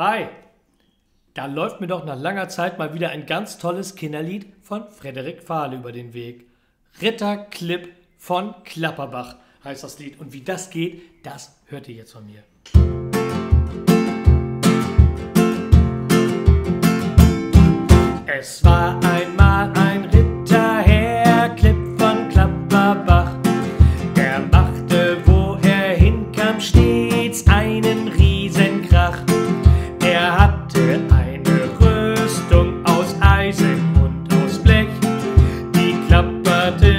Hi, da läuft mir doch nach langer Zeit mal wieder ein ganz tolles Kinderlied von Frederik Fahle über den Weg. Ritter Clip von Klapperbach heißt das Lied. Und wie das geht, das hört ihr jetzt von mir. Es war I.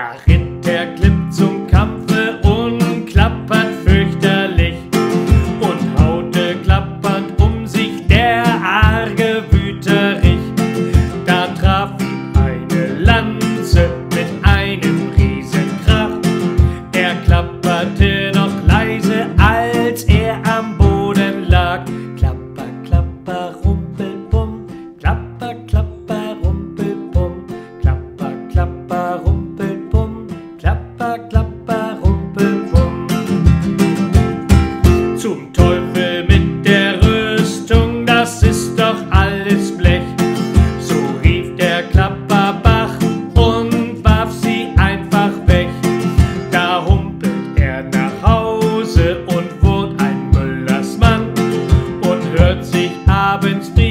Yeah. difference